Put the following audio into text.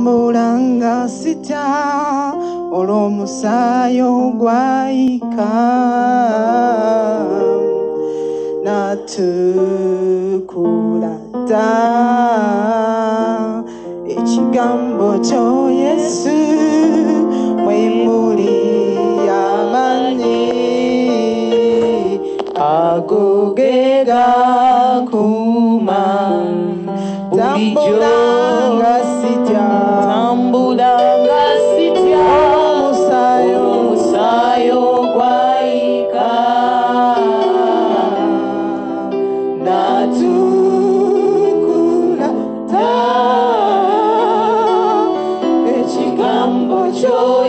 tambulanga sitya olw'omusaayi ogwayika natukula dda ekigambo kyo yesu mwemuli yamanyi agogega kuma tambulanga show.